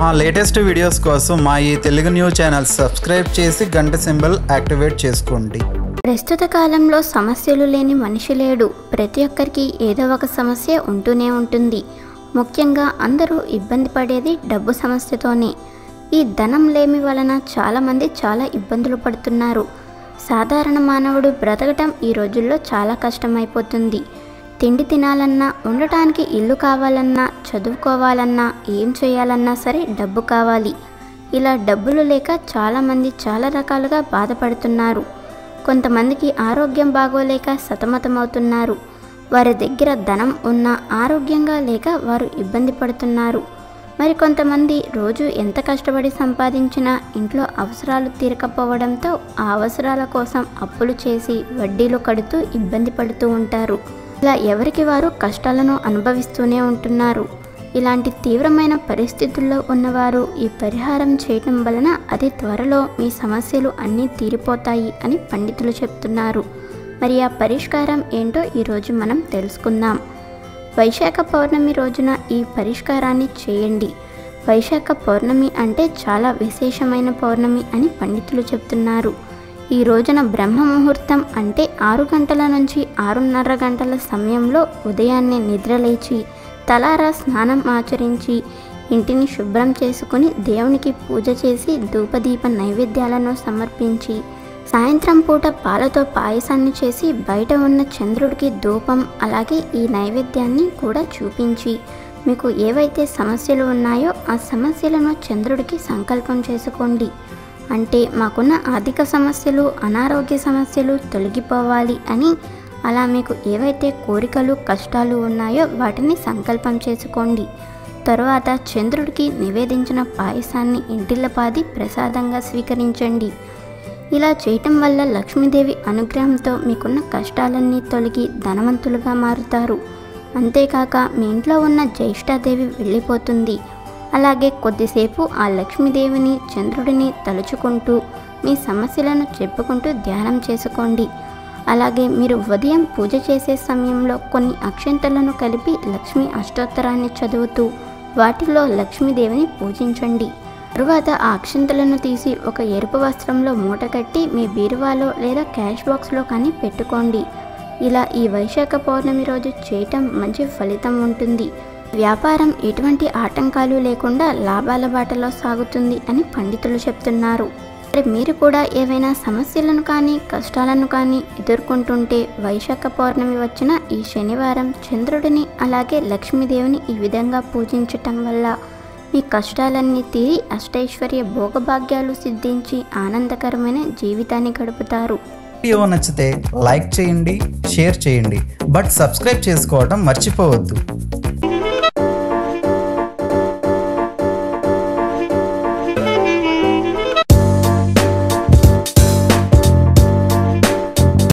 మా latest videos కోసం మా ఈ తెలుగు న్యూస్ ఛానల్ సబ్స్క్రైబ్ చేసి గంట సింబల్ యాక్టివేట్ చేసుకోండి. ప్రస్తుత కాలంలో సమస్యలు లేని మనిషి లేడు. ప్రతి ఒక్కరికి ఏదో ఒక సమస్య ఉంటూనే ఉంటుంది. ముఖ్యంగా అందరూ ఇబ్బంది పడేది డబ్బు సమస్యతోనే. ఈ ధనం లేమి వలన చాలామంది చాలా ఇబ్బందులు పడుతున్నారు. సాధారణ మానవుడు బ్రతకటం ఈ రోజుల్లో చాలా కష్టమైపోతుంది. తిండి తినాలన్నా ఉండటానికి ఇల్లు కావాలన్నా చదువుకోవాలన్నా ఏం చేయాలన్నా సరే డబ్బు కావాలి. ఇలా డబ్బులు లేక చాలామంది చాలా రకాలుగా బాధపడుతున్నారు. కొంతమందికి ఆరోగ్యం బాగోలేక సతమతమవుతున్నారు. వారి దగ్గర ధనం ఉన్నా ఆరోగ్యంగా లేక వారు ఇబ్బంది పడుతున్నారు. మరి కొంతమంది రోజు ఎంత కష్టపడి సంపాదించినా ఇంట్లో అవసరాలు తీరకపోవడంతో ఆ అవసరాల కోసం అప్పులు చేసి వడ్డీలు కడుతూ ఇబ్బంది పడుతూ ఉంటారు. ఇలా ఎవరికి వారు కష్టాలను అనుభవిస్తూనే ఉంటున్నారు. ఇలాంటి తీవ్రమైన పరిస్థితుల్లో ఉన్నవారు ఈ పరిహారం చేయటం వలన అతి త్వరలో మీ సమస్యలు అన్నీ తీరిపోతాయి అని పండితులు చెప్తున్నారు. మరి ఆ పరిష్కారం ఏంటో ఈరోజు మనం తెలుసుకుందాం. వైశాఖ పౌర్ణమి రోజున ఈ పరిష్కారాన్ని చేయండి. వైశాఖ పౌర్ణమి అంటే చాలా విశేషమైన పౌర్ణమి అని పండితులు చెప్తున్నారు. ఈ రోజున బ్రహ్మ ముహూర్తం అంటే ఆరు గంటల నుంచి ఆరున్నర గంటల సమయంలో ఉదయాన్నే నిద్రలేచి తలారా స్నానం ఆచరించి ఇంటిని శుభ్రం చేసుకుని దేవునికి పూజ చేసి ధూపదీప నైవేద్యాలను సమర్పించి సాయంత్రం పూట పాలతో పాయసాన్ని చేసి బయట ఉన్న చంద్రుడికి ధూపం అలాగే ఈ నైవేద్యాన్ని కూడా చూపించి మీకు ఏవైతే సమస్యలు ఉన్నాయో ఆ సమస్యలను చంద్రుడికి సంకల్పం చేసుకోండి. అంటే మాకున్న ఆర్థిక సమస్యలు అనారోగ్య సమస్యలు తొలగిపోవాలి అని. అలా మీకు ఏవైతే కోరికలు కష్టాలు ఉన్నాయో వాటిని సంకల్పం చేసుకోండి. తరువాత చంద్రుడికి నివేదించిన పాయసాన్ని ఇంటిల్లపాది ప్రసాదంగా స్వీకరించండి. ఇలా చేయటం వల్ల లక్ష్మీదేవి అనుగ్రహంతో మీకున్న కష్టాలన్నీ తొలగి ధనవంతులుగా మారుతారు. అంతేకాక మీ ఇంట్లో ఉన్న జ్యేష్ఠాదేవి వెళ్ళిపోతుంది. అలాగే కొద్దిసేపు ఆ లక్ష్మీదేవిని చంద్రుడిని తలుచుకుంటూ మీ సమస్యలను చెప్పుకుంటూ ధ్యానం చేసుకోండి. అలాగే మీరు ఉదయం పూజ చేసే సమయంలో కొన్ని అక్షంతలను కలిపి లక్ష్మీ అష్టోత్తరాన్ని చదువుతూ వాటిలో లక్ష్మీదేవిని పూజించండి. తరువాత ఆ అక్షంతలను తీసి ఒక ఎరుపు వస్త్రంలో మూట కట్టి మీ బీరువాలో లేదా క్యాష్ బాక్స్లో కానీ పెట్టుకోండి. ఇలా ఈ వైశాఖ పౌర్ణమి రోజు చేయటం మంచి ఫలితం ఉంటుంది. వ్యాపారం ఎటువంటి ఆటంకాలు లేకుండా లాభాల బాటలో సాగుతుంది అని పండితులు చెప్తున్నారు. మరి మీరు కూడా ఏవైనా సమస్యలను కానీ కష్టాలను కానీ ఎదుర్కొంటుంటే వైశాఖ పౌర్ణమి వచ్చిన ఈ శనివారం చంద్రుడిని అలాగే లక్ష్మీదేవిని ఈ విధంగా పూజించటం వల్ల మీ కష్టాలన్నీ తీరి అష్టైశ్వర్య భోగభాగ్యాలు సిద్ధించి ఆనందకరమైన జీవితాన్ని గడుపుతారు. వీడియో నచ్చితే లైక్ చేయండి షేర్ చేయండి. బట్ సబ్స్క్రైబ్ చేసుకోవడం మర్చిపోవద్దు.